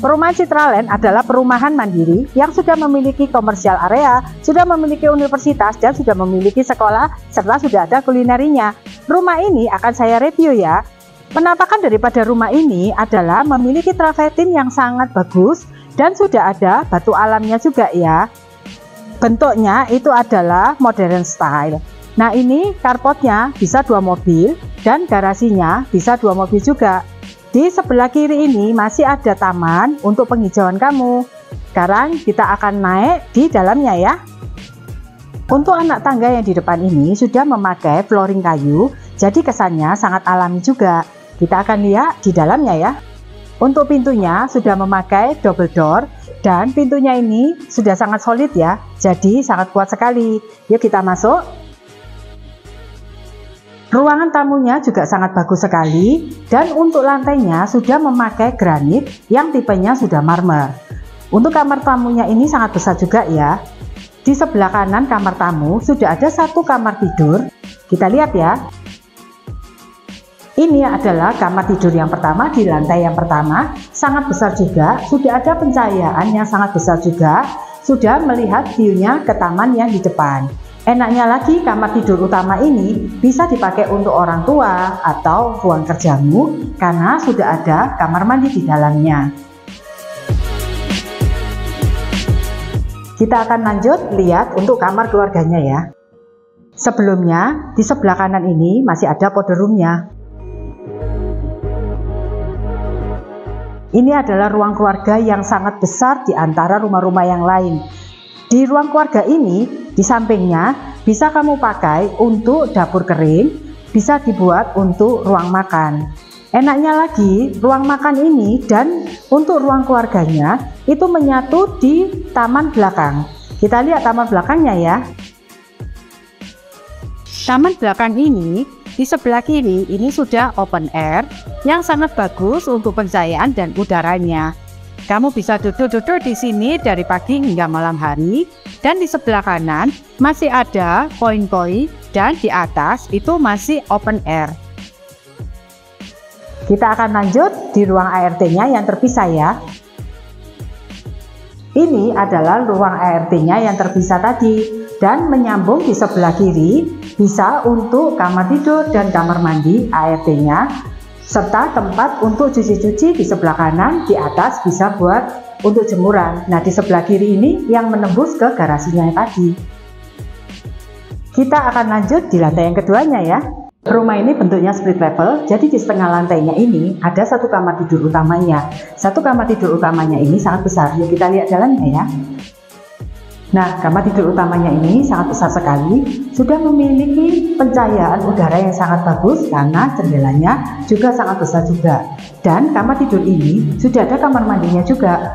Perumahan Citraland adalah perumahan mandiri yang sudah memiliki komersial area, sudah memiliki universitas, dan sudah memiliki sekolah, serta sudah ada kulinerinya. Rumah ini akan saya review ya. Penampakan daripada rumah ini adalah memiliki travetin yang sangat bagus dan sudah ada batu alamnya juga ya. Bentuknya itu adalah modern style. Nah ini carportnya bisa dua mobil dan garasinya bisa dua mobil juga. Di sebelah kiri ini masih ada taman untuk penghijauan kamu. Sekarang kita akan naik di dalamnya ya. Untuk anak tangga yang di depan ini sudah memakai flooring kayu, jadi kesannya sangat alami juga. Kita akan lihat di dalamnya ya. Untuk pintunya sudah memakai double door dan pintunya ini sudah sangat solid ya, jadi sangat kuat sekali. Yuk kita masuk. Ruangan tamunya juga sangat bagus sekali dan untuk lantainya sudah memakai granit yang tipenya sudah marmer. Untuk kamar tamunya ini sangat besar juga ya. Di sebelah kanan kamar tamu sudah ada satu kamar tidur. Kita lihat ya. Ini adalah kamar tidur yang pertama di lantai yang pertama, sangat besar juga. Sudah ada pencahayaan yang sangat besar juga. Sudah melihat view-nya ke taman yang di depan. Enaknya lagi kamar tidur utama ini bisa dipakai untuk orang tua atau ruang kerjamu karena sudah ada kamar mandi di dalamnya. Kita akan lanjut lihat untuk kamar keluarganya ya. Sebelumnya di sebelah kanan ini masih ada powder roomnya. Ini adalah ruang keluarga yang sangat besar di antara rumah-rumah yang lain. Di ruang keluarga ini di sampingnya bisa kamu pakai untuk dapur kering, bisa dibuat untuk ruang makan. Enaknya lagi, ruang makan ini dan untuk ruang keluarganya itu menyatu di taman belakang. Kita lihat taman belakangnya ya. Taman belakang ini di sebelah kiri ini sudah open air yang sangat bagus untuk pencahayaan dan udaranya. Kamu bisa duduk-duduk di sini dari pagi hingga malam hari dan di sebelah kanan masih ada poin-poin dan di atas itu masih open air. Kita akan lanjut di ruang ART-nya yang terpisah ya. Ini adalah ruang ART-nya yang terpisah tadi dan menyambung di sebelah kiri bisa untuk kamar tidur dan kamar mandi ART-nya serta tempat untuk cuci-cuci di sebelah kanan, di atas bisa buat untuk jemuran. Nah, di sebelah kiri ini yang menembus ke garasinya tadi. Kita akan lanjut di lantai yang keduanya ya. Rumah ini bentuknya split level, jadi di setengah lantainya ini ada satu kamar tidur utamanya. Satu kamar tidur utamanya ini sangat besar. Yuk kita lihat jalannya ya. Nah, kamar tidur utamanya ini sangat besar sekali, sudah memiliki pencahayaan udara yang sangat bagus karena jendelanya juga sangat besar juga. Dan kamar tidur ini sudah ada kamar mandinya juga.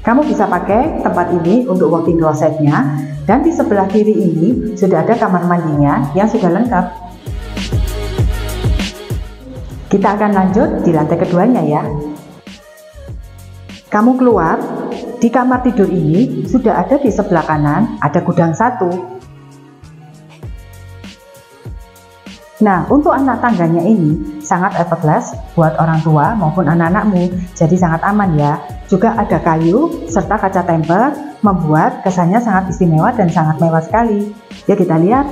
Kamu bisa pakai tempat ini untuk walking closetnya dan di sebelah kiri ini sudah ada kamar mandinya yang sudah lengkap. Kita akan lanjut di lantai keduanya ya. Kamu keluar di kamar tidur ini sudah ada di sebelah kanan ada gudang satu. Nah, untuk anak tangganya ini sangat effortless buat orang tua maupun anak-anakmu, jadi sangat aman ya. Juga ada kayu serta kaca temper membuat kesannya sangat istimewa dan sangat mewah sekali. Ya kita lihat.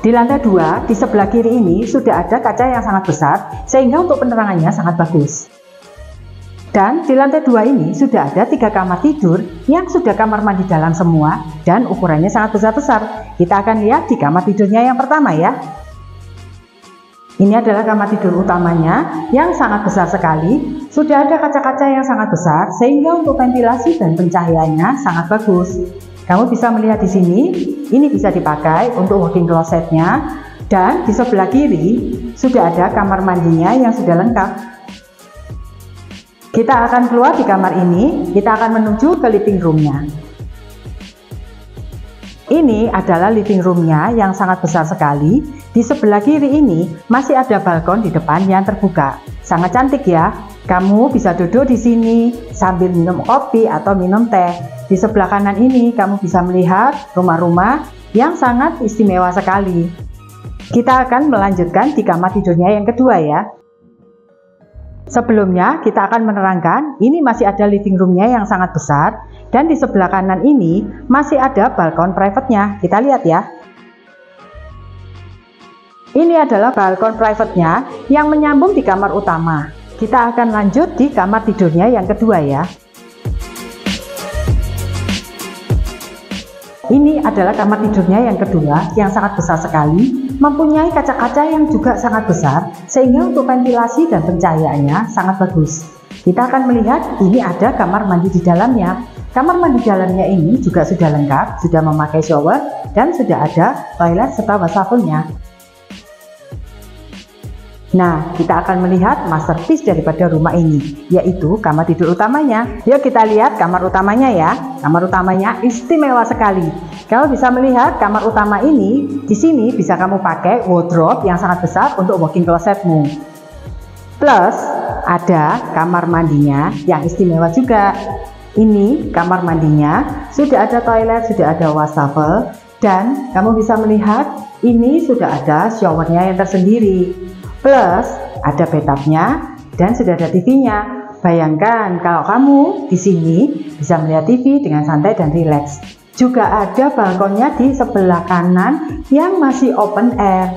Di lantai dua, di sebelah kiri ini sudah ada kaca yang sangat besar sehingga untuk penerangannya sangat bagus. Dan di lantai dua ini sudah ada tiga kamar tidur yang sudah kamar mandi dalam semua dan ukurannya sangat besar-besar. Kita akan lihat di kamar tidurnya yang pertama ya. Ini adalah kamar tidur utamanya yang sangat besar sekali. Sudah ada kaca-kaca yang sangat besar sehingga untuk ventilasi dan pencahayaannya sangat bagus. Kamu bisa melihat di sini, ini bisa dipakai untuk walking closetnya dan di sebelah kiri sudah ada kamar mandinya yang sudah lengkap kita akan keluar di kamar ini, kita akan menuju ke living roomnya. Ini adalah living roomnya yang sangat besar sekali. Di sebelah kiri ini masih ada balkon di depan yang terbuka. Sangat cantik ya. Kamu bisa duduk di sini sambil minum kopi atau minum teh. Di sebelah kanan ini kamu bisa melihat rumah-rumah yang sangat istimewa sekali. Kita akan melanjutkan di kamar tidurnya yang kedua ya. Sebelumnya kita akan menerangkan ini masih ada living roomnya yang sangat besar dan di sebelah kanan ini masih ada balkon private-nya. Kita lihat ya. Ini adalah balkon private-nya yang menyambung di kamar utama. Kita akan lanjut di kamar tidurnya yang kedua ya. Ini adalah kamar tidurnya yang kedua yang sangat besar sekali, mempunyai kaca-kaca yang juga sangat besar sehingga untuk ventilasi dan pencahayaannya sangat bagus. Kita akan melihat ini ada kamar mandi di dalamnya. Kamar mandi dalamnya ini juga sudah lengkap, sudah memakai shower dan sudah ada toilet serta wastafel-nya. Nah, kita akan melihat masterpiece daripada rumah ini, yaitu kamar tidur utamanya. Yuk kita lihat kamar utamanya ya. Kamar utamanya istimewa sekali. Kamu bisa melihat kamar utama ini, di sini bisa kamu pakai wardrobe yang sangat besar untuk walking closetmu. Plus, ada kamar mandinya yang istimewa juga. Ini kamar mandinya, sudah ada toilet, sudah ada wastafel, dan kamu bisa melihat ini sudah ada showernya yang tersendiri. Plus ada bathtubnya dan sudah ada TV-nya. Bayangkan kalau kamu di sini bisa melihat TV dengan santai dan rileks. Juga ada balkonnya di sebelah kanan yang masih open air.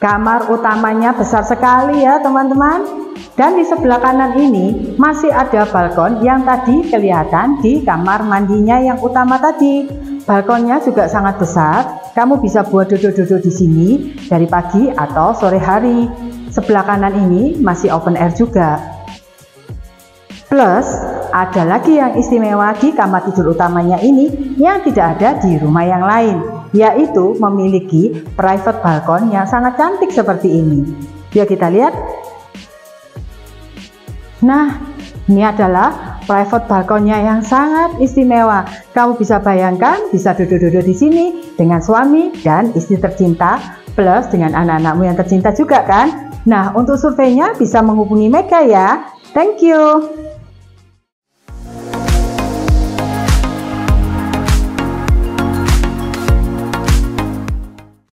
Kamar utamanya besar sekali ya teman-teman. Dan di sebelah kanan ini masih ada balkon yang tadi kelihatan di kamar mandinya yang utama tadi. Balkonnya juga sangat besar. Kamu bisa buat duduk-duduk di sini dari pagi atau sore hari. Sebelah kanan ini masih open air juga. Plus, ada lagi yang istimewa di kamar tidur utamanya ini yang tidak ada di rumah yang lain, yaitu memiliki private balkon yang sangat cantik seperti ini. Yuk kita lihat. Nah, ini adalah private balkonnya yang sangat istimewa. Kamu bisa bayangkan bisa duduk-duduk di sini dengan suami dan istri tercinta plus dengan anak-anakmu yang tercinta juga kan? Nah, untuk surveinya bisa menghubungi Mega ya. Thank you.